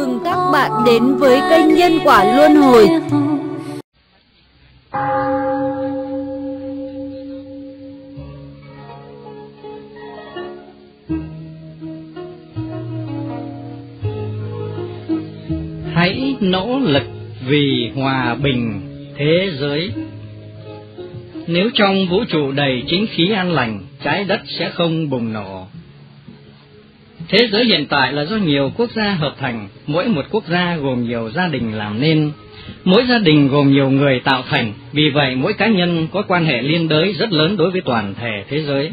mừng các bạn đến với kênh Nhân Quả Luân Hồi. Hãy nỗ lực vì hòa bình thế giới. Nếu trong vũ trụ đầy chính khí an lành, Trái đất sẽ không bùng nổ. Thế giới hiện tại là do nhiều quốc gia hợp thành, mỗi một quốc gia gồm nhiều gia đình làm nên, mỗi gia đình gồm nhiều người tạo thành, vì vậy mỗi cá nhân có quan hệ liên đới rất lớn đối với toàn thể thế giới.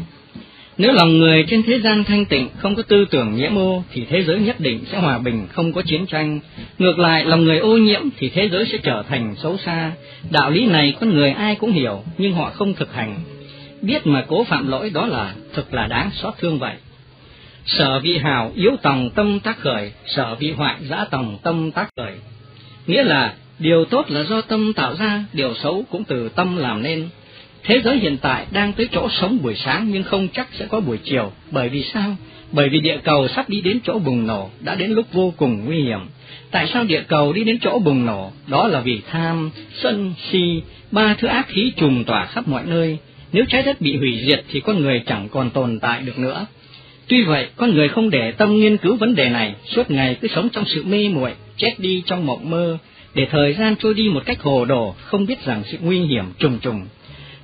Nếu lòng người trên thế gian thanh tịnh, không có tư tưởng nhiễm ô, thì thế giới nhất định sẽ hòa bình, không có chiến tranh. Ngược lại, lòng người ô nhiễm thì thế giới sẽ trở thành xấu xa. Đạo lý này con người ai cũng hiểu, nhưng họ không thực hành. Biết mà cố phạm lỗi đó là thực là đáng xót thương vậy. Sở vị hào yếu tòng tâm tác khởi, sở vị hoại giã tòng tâm tác khởi. Nghĩa là điều tốt là do tâm tạo ra, điều xấu cũng từ tâm làm nên. Thế giới hiện tại đang tới chỗ sống buổi sáng nhưng không chắc sẽ có buổi chiều. Bởi vì sao? Bởi vì địa cầu sắp đi đến chỗ bùng nổ, đã đến lúc vô cùng nguy hiểm. Tại sao địa cầu đi đến chỗ bùng nổ? Đó là vì tham, sân, si, ba thứ ác khí trùng tỏa khắp mọi nơi. Nếu trái đất bị hủy diệt thì con người chẳng còn tồn tại được nữa. Tuy vậy, con người không để tâm nghiên cứu vấn đề này, suốt ngày cứ sống trong sự mê muội, chết đi trong mộng mơ, để thời gian trôi đi một cách hồ đồ, không biết rằng sự nguy hiểm trùng trùng.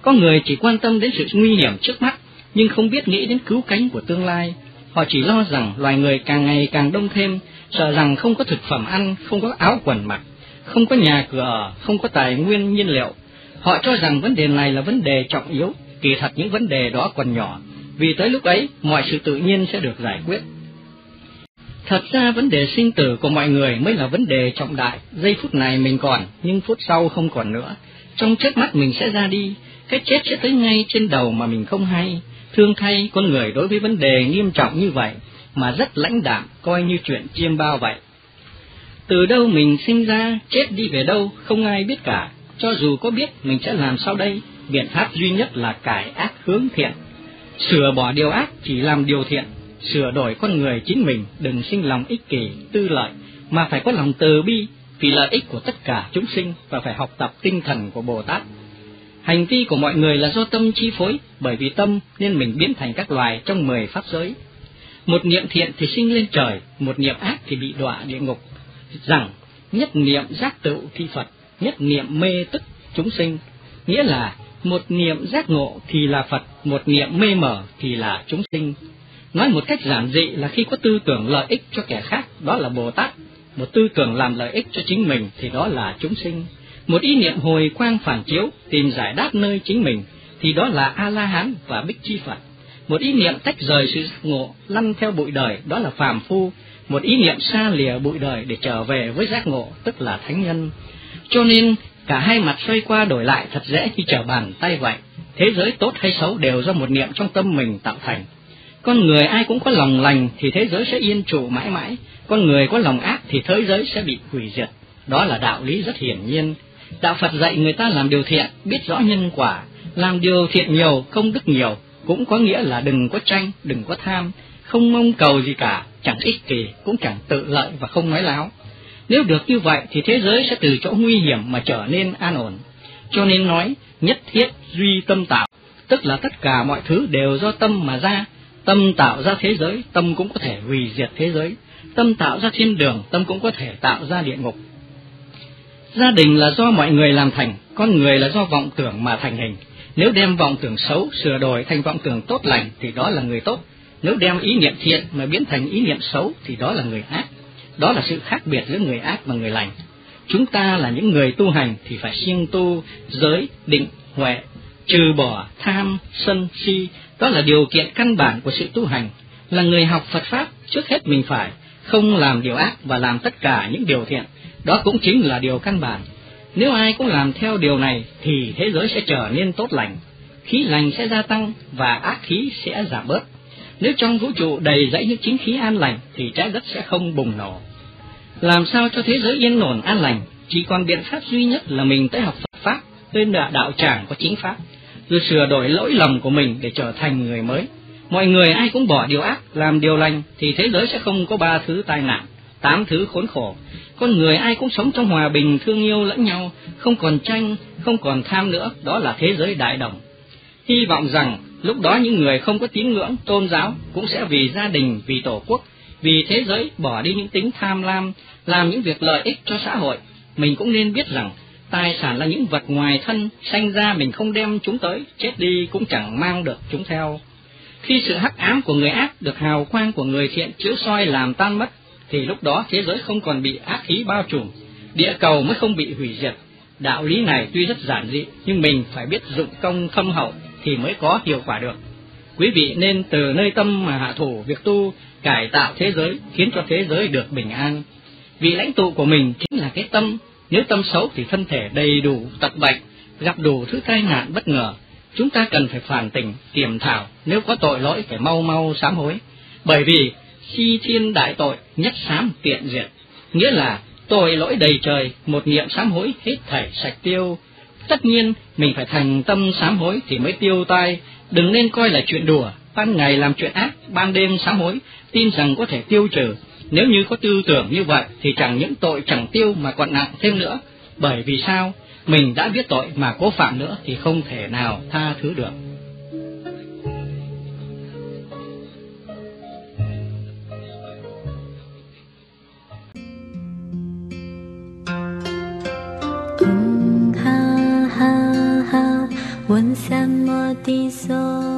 Có người chỉ quan tâm đến sự nguy hiểm trước mắt, nhưng không biết nghĩ đến cứu cánh của tương lai. Họ chỉ lo rằng loài người càng ngày càng đông thêm, sợ rằng không có thực phẩm ăn, không có áo quần mặc, không có nhà cửa ở, không có tài nguyên nhiên liệu. Họ cho rằng vấn đề này là vấn đề trọng yếu, kỳ thật những vấn đề đó còn nhỏ, vì tới lúc ấy mọi sự tự nhiên sẽ được giải quyết. Thật ra vấn đề sinh tử của mọi người mới là vấn đề trọng đại, giây phút này mình còn, nhưng phút sau không còn nữa. Trong chớp mắt mình sẽ ra đi, cái chết sẽ tới ngay trên đầu mà mình không hay. Thương thay con người đối với vấn đề nghiêm trọng như vậy, mà rất lãnh đạm, coi như chuyện chiêm bao vậy. Từ đâu mình sinh ra, chết đi về đâu, không ai biết cả. Cho dù có biết, mình sẽ làm sao đây? Biện pháp duy nhất là cải ác hướng thiện. Sửa bỏ điều ác chỉ làm điều thiện, sửa đổi con người chính mình đừng sinh lòng ích kỷ, tư lợi, mà phải có lòng từ bi vì lợi ích của tất cả chúng sinh và phải học tập tinh thần của Bồ Tát. Hành vi của mọi người là do tâm chi phối, bởi vì tâm nên mình biến thành các loài trong mười pháp giới. Một niệm thiện thì sinh lên trời, một niệm ác thì bị đọa địa ngục. Rằng nhất niệm giác tự thi Phật, nhất niệm mê tức chúng sinh, nghĩa là một niệm giác ngộ thì là Phật, một niệm mê mở thì là chúng sinh. Nói một cách giản dị là khi có tư tưởng lợi ích cho kẻ khác, đó là Bồ Tát. Một tư tưởng làm lợi ích cho chính mình thì đó là chúng sinh. Một ý niệm hồi quang phản chiếu, tìm giải đáp nơi chính mình, thì đó là A-la-hán và Bích Chi Phật. Một ý niệm tách rời sự giác ngộ, lăn theo bụi đời, đó là phàm phu. Một ý niệm xa lìa bụi đời để trở về với giác ngộ, tức là thánh nhân. Cho nên cả hai mặt xoay qua đổi lại thật dễ như trở bàn tay vậy. Thế giới tốt hay xấu đều do một niệm trong tâm mình tạo thành. Con người ai cũng có lòng lành thì thế giới sẽ yên trụ mãi mãi, con người có lòng ác thì thế giới sẽ bị hủy diệt. Đó là đạo lý rất hiển nhiên. Đạo Phật dạy người ta làm điều thiện, biết rõ nhân quả, làm điều thiện nhiều, công đức nhiều, cũng có nghĩa là đừng có tranh, đừng có tham, không mong cầu gì cả, chẳng ích kỷ, cũng chẳng tự lợi và không nói láo. Nếu được như vậy thì thế giới sẽ từ chỗ nguy hiểm mà trở nên an ổn. Cho nên nói nhất thiết duy tâm tạo, tức là tất cả mọi thứ đều do tâm mà ra. Tâm tạo ra thế giới, tâm cũng có thể hủy diệt thế giới. Tâm tạo ra thiên đường, tâm cũng có thể tạo ra địa ngục. Gia đình là do mọi người làm thành, con người là do vọng tưởng mà thành hình. Nếu đem vọng tưởng xấu sửa đổi thành vọng tưởng tốt lành thì đó là người tốt. Nếu đem ý niệm thiện mà biến thành ý niệm xấu thì đó là người ác. Đó là sự khác biệt giữa người ác và người lành. Chúng ta là những người tu hành thì phải siêng tu giới, định, huệ, trừ bỏ tham, sân, si. Đó là điều kiện căn bản của sự tu hành. Là người học Phật Pháp, trước hết mình phải không làm điều ác và làm tất cả những điều thiện. Đó cũng chính là điều căn bản. Nếu ai cũng làm theo điều này thì thế giới sẽ trở nên tốt lành, khí lành sẽ gia tăng và ác khí sẽ giảm bớt. Nếu trong vũ trụ đầy dãy những chính khí an lành thì trái đất sẽ không bùng nổ. Làm sao cho thế giới yên ổn an lành? Chỉ còn biện pháp duy nhất là mình tới học Phật Pháp, tên đạo đạo tràng có chính Pháp, rồi sửa đổi lỗi lầm của mình để trở thành người mới. mọi người ai cũng bỏ điều ác, làm điều lành, thì thế giới sẽ không có ba thứ tai nạn, tám thứ khốn khổ. Con người ai cũng sống trong hòa bình, thương yêu lẫn nhau, không còn tranh, không còn tham nữa, đó là thế giới đại đồng. Hy vọng rằng lúc đó những người không có tín ngưỡng, tôn giáo cũng sẽ vì gia đình, vì tổ quốc, vì thế giới bỏ đi những tính tham lam, làm những việc lợi ích cho xã hội. Mình cũng nên biết rằng tài sản là những vật ngoài thân, sanh ra mình không đem chúng tới, chết đi cũng chẳng mang được chúng theo. Khi sự hắc ám của người ác được hào quang của người thiện chiếu soi làm tan mất, thì lúc đó thế giới không còn bị ác khí bao trùm, địa cầu mới không bị hủy diệt. Đạo lý này tuy rất giản dị, nhưng mình phải biết dụng công thâm hậu thì mới có hiệu quả được. Quý vị nên từ nơi tâm mà hạ thủ việc tu, cải tạo thế giới, khiến cho thế giới được bình an. Vì lãnh tụ của mình chính là cái tâm, nếu tâm xấu thì thân thể đầy đủ tật bệnh, gặp đủ thứ tai nạn bất ngờ. Chúng ta cần phải phản tỉnh, kiểm thảo, nếu có tội lỗi phải mau mau sám hối. Bởi vì khi thiên đại tội nhất sám tiện diệt, nghĩa là tội lỗi đầy trời, một niệm sám hối hết thảy sạch tiêu. Tất nhiên, mình phải thành tâm sám hối thì mới tiêu tai, đừng nên coi là chuyện đùa, ban ngày làm chuyện ác, ban đêm sám hối, tin rằng có thể tiêu trừ. Nếu như có tư tưởng như vậy thì chẳng những tội chẳng tiêu mà còn nặng thêm nữa. Bởi vì sao? Mình đã biết tội mà cố phạm nữa thì không thể nào tha thứ được. 三摩地所。